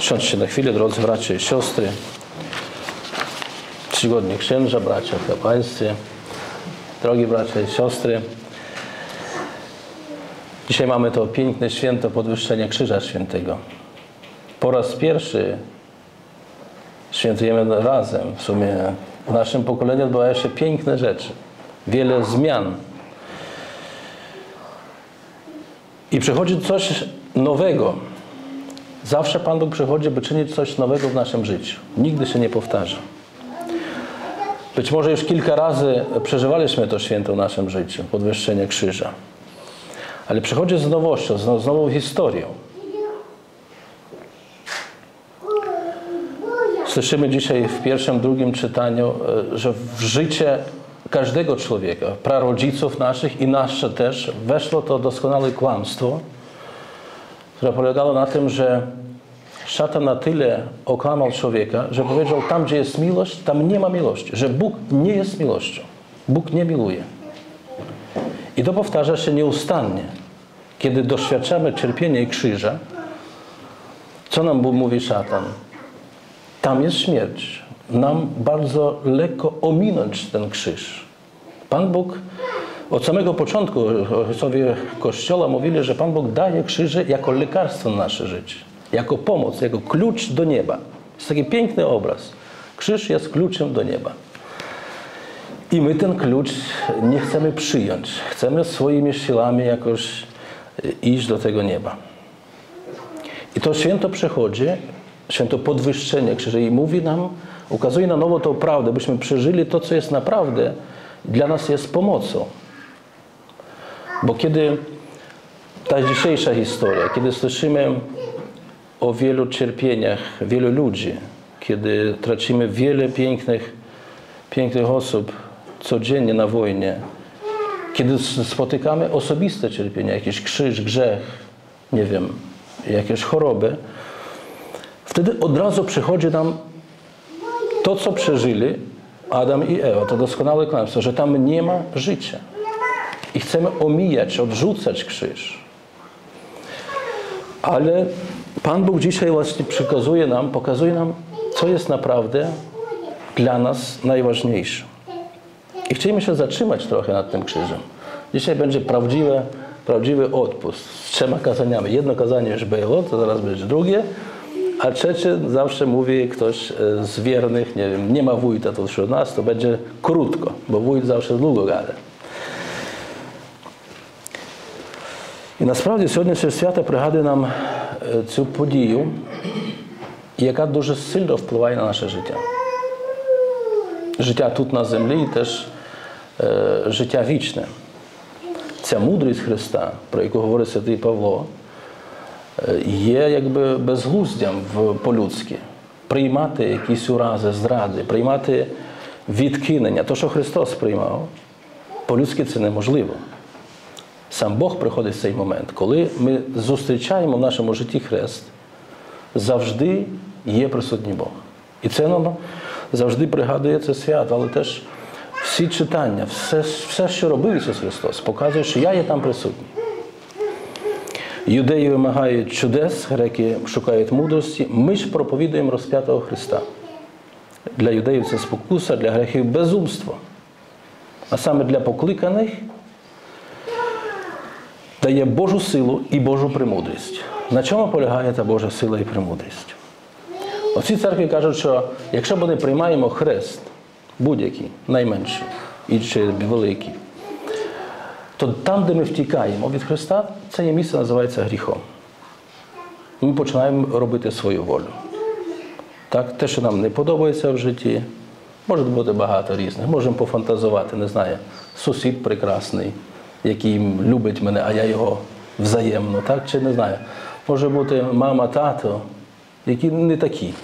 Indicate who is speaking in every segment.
Speaker 1: Siądźcie na chwilę, drodzy bracia i siostry. Czcigodni księża, bracia, kapłańscy, drogi bracia i siostry. Dzisiaj mamy to piękne święto podwyższenia Krzyża Świętego. Po raz pierwszy świętujemy razem. W sumie w naszym pokoleniu odbywają się piękne rzeczy. Wiele zmian. I przychodzi coś nowego. Zawsze Pan Bóg przychodzi, by czynić coś nowego w naszym życiu. Nigdy się nie powtarza. Być może już kilka razy przeżywaliśmy to święto w naszym życiu, podwyższenie krzyża. Ale przychodzi z nowością, z z nową historią. Słyszymy dzisiaj w pierwszym, drugim czytaniu, e, że w życie każdego człowieka, prarodziców naszych i nasze też, weszło to doskonałe kłamstwo, które polegało na tym, że szatan na tyle okłamał człowieka, że powiedział, tam gdzie jest miłość, tam nie ma miłości, że Bóg nie jest miłością. Bóg nie miluje. I to powtarza się nieustannie. Kiedy doświadczamy cierpienia i krzyża, co nam Bóg mówi szatan? Tam jest śmierć. Nam bardzo lekko ominąć ten krzyż. Pan Bóg od samego początku ojcowie Kościoła mówili, że Pan Bóg daje krzyże jako lekarstwo na nasze życie, jako pomoc, jako klucz do nieba. Jest taki piękny obraz. Krzyż jest kluczem do nieba. I my ten klucz nie chcemy przyjąć. Chcemy swoimi siłami jakoś iść do tego nieba. I to święto przychodzi, święto podwyższenia krzyża i mówi nam, ukazuje na nowo tą prawdę, byśmy przeżyli to, co jest naprawdę dla nas jest pomocą. Bo kiedy ta dzisiejsza historia, kiedy słyszymy o wielu cierpieniach wielu ludzi, kiedy tracimy wiele pięknych, pięknych osób codziennie na wojnie, kiedy spotykamy osobiste cierpienia, jakiś krzyż, grzech, nie wiem, jakieś choroby, wtedy od razu przychodzi nam to, co przeżyli Adam i Ewa, to doskonałe kłamstwo, że tam nie ma życia. I chcemy omijać, odrzucać krzyż. Ale Pan Bóg dzisiaj właśnie przekazuje nam, pokazuje nam, co jest naprawdę dla nas najważniejsze. I chcielibyśmy się zatrzymać trochę nad tym krzyżem. Dzisiaj będzie prawdziwe, prawdziwy odpust z trzema kazaniami. Jedno kazanie już było, to zaraz będzie drugie, a trzecie zawsze mówi ktoś z wiernych, nie wiem, nie ma wójta tu wśród nas, to będzie krótko, bo wójt zawsze długo gada. І насправді сьогоднішнє свято пригадує нам цю подію, яка дуже сильно впливає на наше життя. Життя тут на землі і теж е, життя вічне. Ця мудрість Христа, про яку говорить святий Павло, е, є якби безглуздям в- по-людськи. Приймати якісь урази, зради, приймати відкинення. То, що Христос приймав, по-людськи це неможливо. Сам Бог приходить в цей момент, коли ми зустрічаємо в нашому житті хрест, завжди є присутній Бог. І це нам завжди пригадує це свято, але теж всі читання, все, все, що робив Ісус Христос, показує, що я є там присутній. Юдеї вимагають чудес, греки шукають мудрості. Ми ж проповідуємо розп'ятого Христа. Для юдеїв це спокуса, для грехів безумство. А саме для покликаних дає Божу силу і Божу премудрість. На чому полягає та Божа сила і премудрість? Оці церкві кажуть, що якщо ми не приймаємо хрест, будь-який, найменший і чи великий, то там, де ми втікаємо від Христа, це є місце називається гріхом. Ми починаємо робити свою волю. Так, те, що нам не подобається в житті, може бути багато різних. Можемо пофантазувати, не знаю, сусід прекрасний, який любить мене, а я його взаємно, так? Чи не знаю. Може бути мама, тато, які не такі.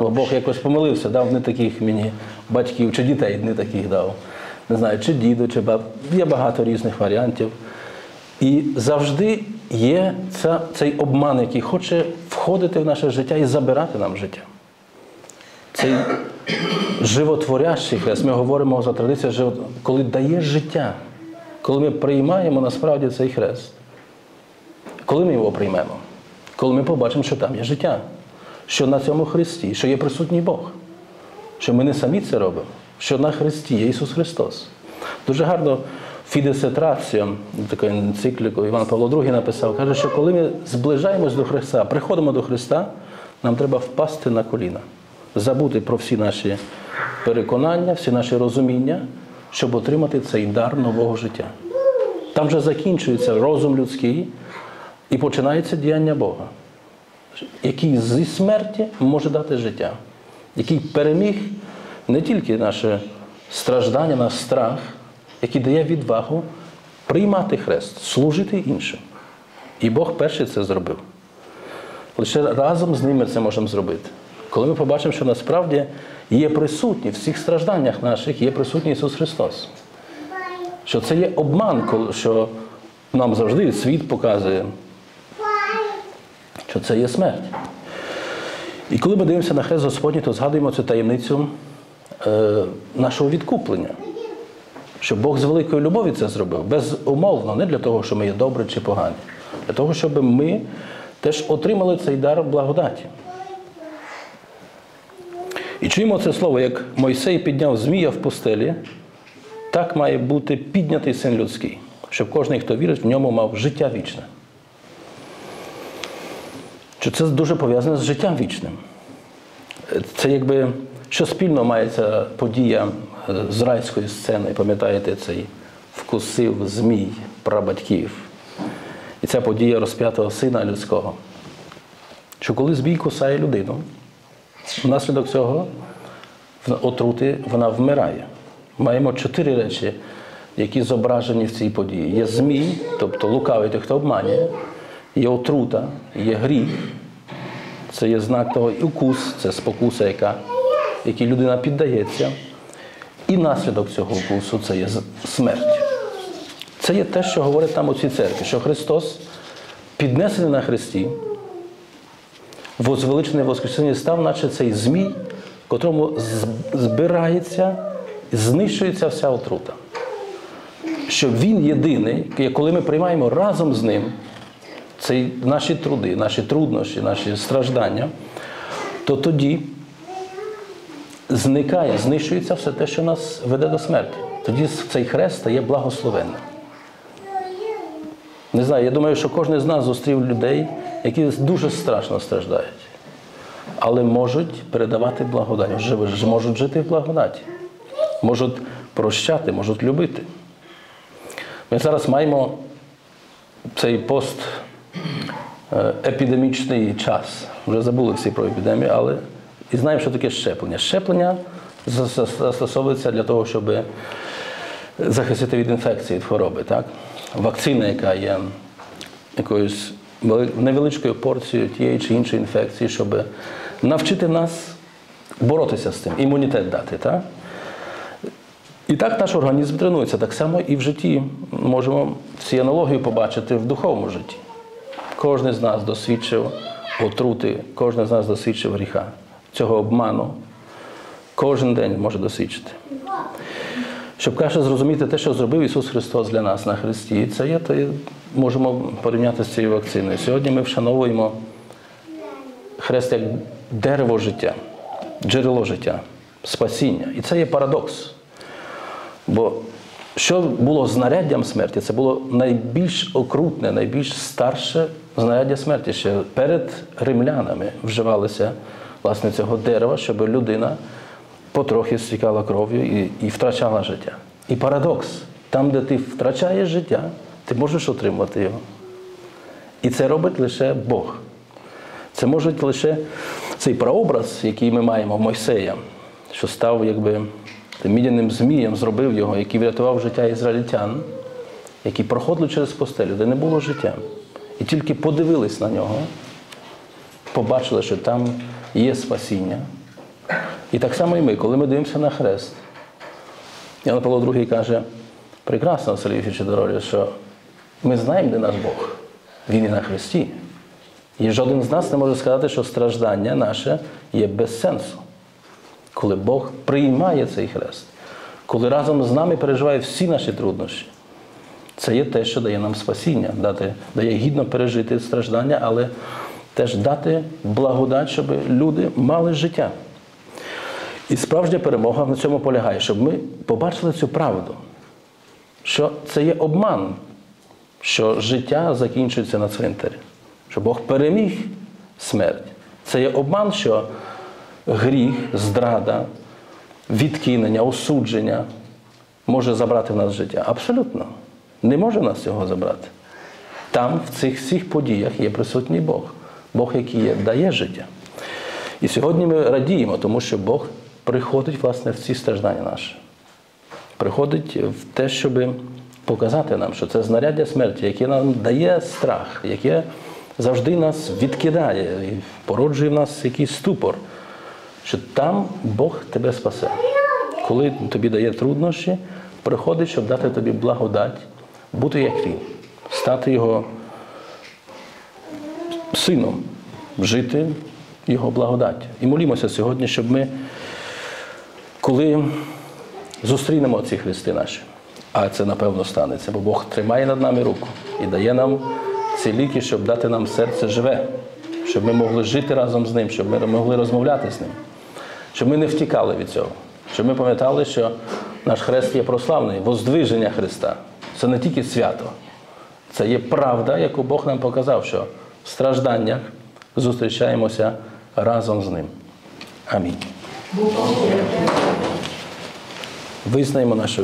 Speaker 1: Бо Бог якось помилився, дав не таких мені батьків чи дітей не таких дав. Не знаю, чи діду, чи баб. Є багато різних варіантів. І завжди є ця, цей обман, який хоче входити в наше життя і забирати нам життя. Цей животворящий хрест, ми говоримо за традицію, коли дає життя, коли ми приймаємо насправді цей хрест. Коли ми його приймемо? Коли ми побачимо, що там є життя. що на цьому Христі, що є присутній Бог, що ми не самі це робимо, що на Христі є Ісус Христос. Дуже гарно Фідесетраціям, таку енцикліку Іван Павло II написав, каже, що коли ми зближаємось до Христа, приходимо до Христа, нам треба впасти на коліна, забути про всі наші переконання, всі наші розуміння, щоб отримати цей дар нового життя. Там вже закінчується розум людський і починається діяння Бога, який зі смерті може дати життя, який переміг не тільки наше страждання, наш страх, який дає відвагу приймати хрест, служити іншим. І Бог перший це зробив. Лише разом з ними це можемо зробити. Коли ми побачимо, що насправді є присутній в всіх стражданнях наших, є присутній Ісус Христос. Що це є обман, що нам завжди світ показує, що це є смерть. І коли ми дивимося на хрест Господній, то згадуємо цю таємницю е, нашого відкуплення. Що Бог з великої любові це зробив, безумовно, не для того, що ми є добрі чи погані, для того, щоб ми теж отримали цей дар благодаті. І чуємо це слово, як Мойсей підняв змія в пустелі, так має бути піднятий син людський, щоб кожен, хто вірить, в ньому мав життя вічне. Що це дуже пов'язане з життям вічним. Це якби що спільно має ця подія е, з райської сцени, пам'ятаєте, цей вкусив змій прабатьків. І ця подія розп'ятого сина людського. Що коли змій кусає людину, внаслідок цього отрути вона вмирає. Маємо чотири речі, які зображені в цій події. Є змій, тобто лукавий той, хто обманює, є отрута, є гріх, це є знак того і укус, це спокуса, яка, якій людина піддається. І наслідок цього укусу це є смерть. Це є те, що говорить там у цій церкві, що Христос, піднесений на хресті, возвеличений Воскресенні, став, наче цей змій, в котрому збирається, знищується вся отрута. Що він єдиний, коли ми приймаємо разом з ним цей, наші труди, наші труднощі, наші страждання, то тоді зникає, знищується все те, що нас веде до смерті. Тоді цей хрест стає благословенним. Не знаю, я думаю, що кожен з нас зустрів людей, які дуже страшно страждають, але можуть передавати благодать, можуть жити в благодаті, можуть прощати, можуть любити. Ми зараз маємо цей пост е, епідемічний час. Вже забули всі про епідемію, але і знаємо, що таке щеплення. Щеплення зас- застосовується для того, щоб захистити від інфекції, від хвороби. Так? Вакцина, яка є якоюсь невеличкою порцією тієї чи іншої інфекції, щоб навчити нас боротися з цим, імунітет дати. Так? І так наш організм тренується. Так само і в житті можемо ці аналогії побачити в духовному житті. Кожен з нас досвідчив отрути, кожен з нас досвідчив гріха, цього обману. Кожен день може досвідчити. Щоб краще зрозуміти те, що зробив Ісус Христос для нас на Христі, І це є, то можемо порівняти з цією вакциною. Сьогодні ми вшановуємо хрест як дерево життя, джерело життя, спасіння. І це є парадокс. Бо що було знаряддям смерті? Це було найбільш окрутне, найбільш старше знаряддя смерті. Ще перед римлянами вживалося власне цього дерева, щоб людина потрохи стікала кров'ю і, і втрачала життя. І парадокс: там, де ти втрачаєш життя, ти можеш отримати його. І це робить лише Бог. Це може лише цей прообраз, який ми маємо Мойсея, що став якби тим мідяним змієм, зробив його, який врятував життя ізраїльтян, які проходили через постелю, де не було життя. І тільки подивились на нього, побачили, що там є спасіння. І так само і ми, коли ми дивимося на хрест. Ян Павло II каже, прекрасно, Сергій Фічедоролі, що ми знаємо, де наш Бог. Він і на хресті. І жоден з нас не може сказати, що страждання наше є без сенсу. Коли Бог приймає цей хрест, коли разом з нами переживає всі наші труднощі, це є те, що дає нам спасіння, дати, дає гідно пережити страждання, але теж дати благодать, щоб люди мали життя. І справжня перемога на цьому полягає, щоб ми побачили цю правду, що це є обман, що життя закінчується на цвинтарі, що Бог переміг смерть. Це є обман, що гріх, здрада, відкинення, осудження може забрати в нас життя. Абсолютно. Не може нас цього забрати. Там, в цих всіх подіях, є присутній Бог. Бог, який є, дає життя. І сьогодні ми радіємо, тому що Бог приходить власне в ці страждання наші. Приходить в те, щоб показати нам, що це знаряддя смерті, яке нам дає страх, яке завжди нас відкидає і породжує в нас якийсь ступор, що там Бог тебе спасе. Коли тобі дає труднощі, приходить, щоб дати тобі благодать, бути як він, стати його сином, жити його благодаттю. І молімося сьогодні, щоб ми, коли зустрінемо ці хрести наші, а це напевно станеться, бо Бог тримає над нами руку і дає нам ці ліки, щоб дати нам серце живе, щоб ми могли жити разом з ним, щоб ми могли розмовляти з ним, щоб ми не втікали від цього, щоб ми пам'ятали, що наш хрест є прославний, воздвиження Христа. Це не тільки свято, це є правда, яку Бог нам показав, що в стражданнях зустрічаємося разом з ним. Амінь. Визнаємо нашу